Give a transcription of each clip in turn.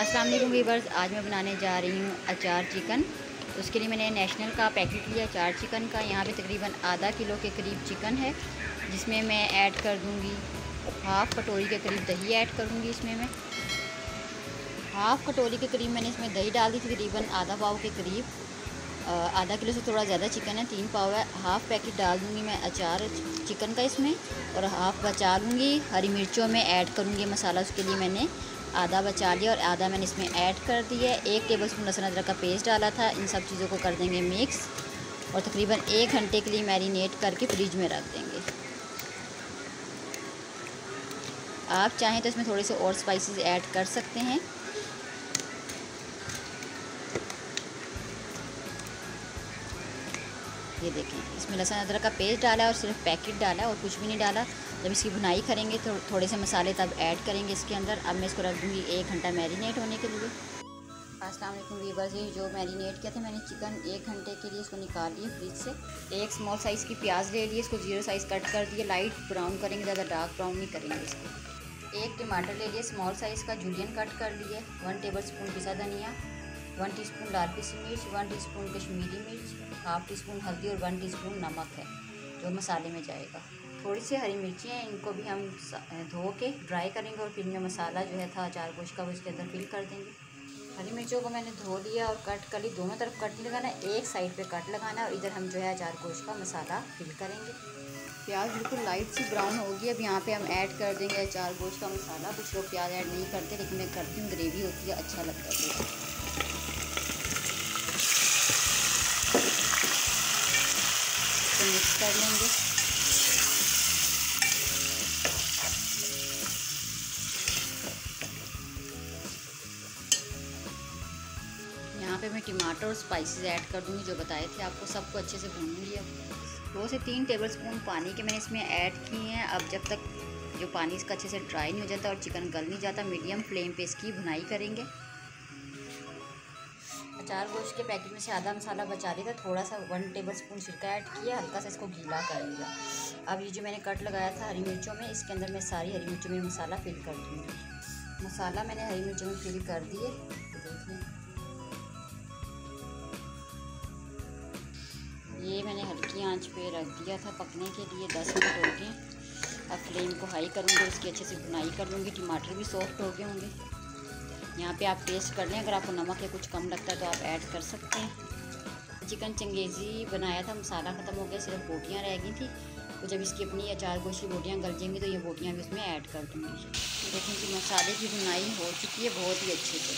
अस्सलाम वालेकुम वीवर्स, आज मैं बनाने जा रही हूँ अचार चिकन। उसके लिए मैंने नेशनल का पैकेट लिया अचार चिकन का। यहाँ पे तकरीबन आधा किलो के करीब चिकन है, जिसमें मैं ऐड कर दूँगी हाफ़ कटोरी के करीब दही ऐड करूँगी इसमें मैं। हाफ़ कटोरी के करीब मैंने इसमें दही डाल दी थी तकरीबन आधा पाव के करीब। आधा किलो से थोड़ा ज़्यादा चिकन है, तीन पाव है हाफ़ पैकेट डाल दूँगी मैं अचार चिकन का इसमें, और हाफ़ बचा लूँगी, हरी मिर्चों में ऐड करूँगी मसाला उसके लिए मैंने, आधा बचा लिया और आधा मैंने इसमें ऐड कर दिया एक टेबल स्पून लहसुन अदरक का पेस्ट डाला था, इन सब चीज़ों को कर देंगे मिक्स और तकरीबन एक घंटे के लिए मैरिनेट करके फ्रिज में रख देंगे। आप चाहें तो इसमें थोड़े से और स्पाइसेस ऐड कर सकते हैं। ये देखें इसमें लहसुन, अदरक का पेस्ट डाला है और सिर्फ़ पैकेट डाला है और कुछ भी नहीं डाला। जब इसकी बुनाई करेंगे तो थोड़े से मसाले तब ऐड करेंगे इसके अंदर। अब मैं इसको रख दूँगी एक घंटा मैरिनेट होने के लिए। अस्सलाम वालेकुम वीवर्स ये जो मैरिनेट किया था मैंने चिकन एक घंटे के लिए इसको निकाल लिया फ्रिज से। एक स्मॉल साइज़ की प्याज ले लिए, इसको ज़ीरो साइज़ कट कर दिए लाइट ब्राउन करेंगे, ज़्यादा डार्क ब्राउन नहीं करेंगे इसको। एक टमाटर ले लिए स्मॉल साइज़ का जूलियन कट कर लिए वन टेबल स्पून पिसा धनिया। वन टीस्पून लाल पीसी मिर्च, वन टीस्पून कश्मीरी मिर्च, हाफ़ टी स्पून हल्दी और वन टीस्पून नमक है, जो मसाले में जाएगा। थोड़ी सी हरी मिर्ची हैं, इनको भी हम धो के ड्राई करेंगे और फिर में मसाला जो है था, अचार गोश का, वो इसके अंदर फिल कर देंगे। हरी मिर्चों को मैंने धो लिया और कट कर ली, दोनों तरफ़ कट नहीं लगाना, एक साइड पे कट लगाना और इधर हम जो है अचार गोश का मसाला फिल करेंगे। प्याज बिल्कुल लाइट सी ब्राउन होगी अब यहाँ पे हम ऐड कर देंगे अचार गोश का मसाला। कुछ लोग प्याज ऐड नहीं करते, लेकिन मैं करती हूँ ग्रेवी होती है अच्छा लगता है। मिक्स कर लेंगे पे मैं टमाटर और स्पाइसेस ऐड कर दूँगी जो बताए थे आपको, सबको अच्छे से भूनूँगी अब दो से तीन टेबल स्पून पानी के मैंने इसमें ऐड किए हैं। अब जब तक जो पानी इसका अच्छे से ड्राई नहीं हो जाता और चिकन गल नहीं जाता मीडियम फ्लेम पे इसकी भुनाई करेंगे। अचार गोश्त के पैकेट में से आधा मसाला बचा लिया था, थोड़ा सा वन टेबल स्पून सिरका ऐड किया, हल्का सा इसको गीला कर लिया अब ये जो मैंने कट लगाया था हरी मिर्चों में, इसके अंदर मैं सारी हरी मिर्चों में मसाला फिल कर दूँगी। मसाला मैंने हरी मिर्चों में फिल कर दिए। ये मैंने हल्की आँच पे रख दिया था पकने के लिए, दस मिनट हो गए। अब फ्लेम को हाई करूँगी उसकी अच्छे से बुनाई कर लूँगी। टमाटर भी सॉफ्ट हो गए होंगे। यहाँ पे आप टेस्ट कर लें। अगर आपको नमक या कुछ कम लगता है तो आप ऐड कर सकते हैं। चिकन चंगेज़ी बनाया था, मसाला ख़त्म हो गया, सिर्फ़ बोटियाँ रह गई थी। तो जब इसकी अपनी या अचार गोशी बोटियाँ गल जाएँगी तो ये बोटियाँ भी उसमें ऐड कर दूँगी। देखें कि मसाले की बुनाई हो चुकी है बहुत ही अच्छे से,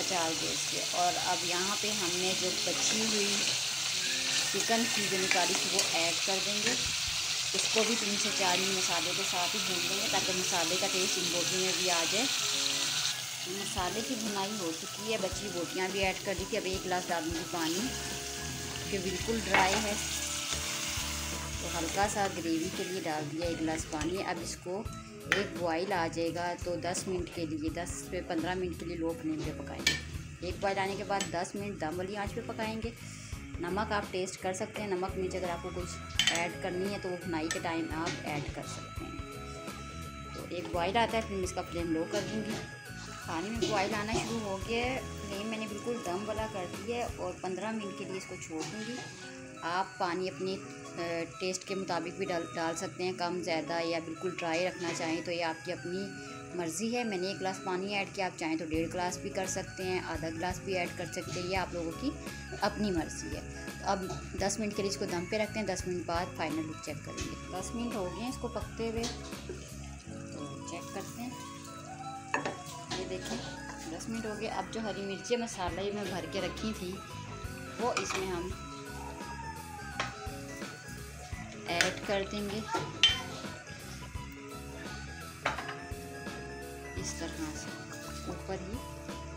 अचार गोश के और अब यहाँ पे हमने जो बची हुई चिकन की जो निकाली थी, वो ऐड कर देंगे। इसको भी तीन से चार मिनट मसाले के साथ ही भून लेंगे, ताकि मसाले का टेस्ट इन बोटियों में भी आ जाए। मसाले की भुनाई हो चुकी है, बची बोटियाँ भी ऐड कर दी थी। अब एक गिलास डालूँगी पानी जो बिल्कुल ड्राई है। तो हल्का सा ग्रेवी के लिए डाल दिया एक गिलास पानी। अब इसको एक बॉयल आ जाएगा तो 10 मिनट के लिए 10 से 15 मिनट के लिए लो फ्लेम पे पकाएँगे। एक बॉयल आने के बाद 10 मिनट दम वाली आँच पे पकाएँगे। नमक आप टेस्ट कर सकते हैं। नमक नीचे अगर आपको कुछ ऐड करनी है तो वो भुनाई के टाइम आप ऐड कर सकते हैं। तो एक बॉयल आता है, फिर मैं इसका फ्लेम लो कर दूँगी। पानी में बॉयल आना शुरू हो गया है। फ्लेम मैंने बिल्कुल दम वाला कर दिया है और पंद्रह मिनट के लिए इसको छोड़ दूँगी। आप पानी अपने टेस्ट के मुताबिक भी डाल डाल सकते हैं, कम, ज़्यादा या बिल्कुल ड्राई रखना चाहें तो ये आपकी अपनी मर्ज़ी है। मैंने एक गिलास पानी ऐड किया, आप चाहें तो डेढ़ गिलास भी कर सकते हैं, आधा गिलास भी ऐड कर सकते हैं, ये आप लोगों की अपनी मर्ज़ी है। तो अब 10 मिनट के लिए इसको दम पे रखते हैं 10 मिनट बाद फाइनल लुक चेक करेंगे। 10 मिनट हो गए हैं इसको पकते हुए। तो चेक करते हैं। देखें। 10 मिनट हो गए। अब जो हरी मिर्ची मसाला ये मैं भर के रखी थी, वो इसमें हम ऐड कर देंगे। इस तरह से। ऊपर ही।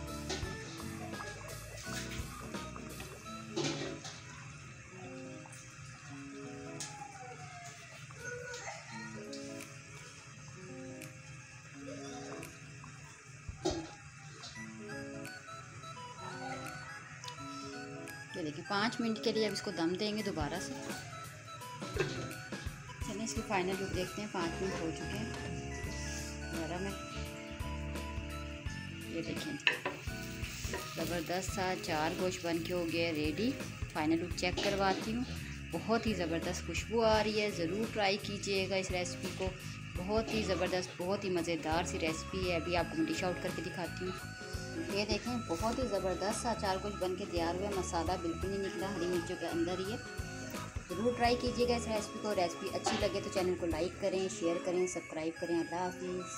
ये देखिए पाँच मिनट के लिए अब इसको दम देंगे दोबारा से। चलिए, इसकी फाइनल लुक देखते हैं। पाँच मिनट हो चुके हैं। दोबारा मैं ये देखें। ज़बरदस्त सा चार गोश्त बन के हो गया रेडी फाइनल लुक चेक करवाती हूँ। बहुत ही ज़बरदस्त खुशबू आ रही है। ज़रूर ट्राई कीजिएगा इस रेसिपी को। बहुत ही ज़बरदस्त, बहुत ही मज़ेदार सी रेसिपी है। अभी आपको मैं डिश आउट करके दिखाती हूँ। ये देखें, बहुत ही ज़बरदस्त सा कुछ बन के तैयार हुआ मसाला बिल्कुल नहीं निकला, हरी मिर्चों के अंदर ही है। ज़रूर ट्राई कीजिएगा इस रेसिपी को। रेसिपी अच्छी लगे तो चैनल को लाइक करें शेयर करें सब्सक्राइब करें। अल्लाह हाफिज़।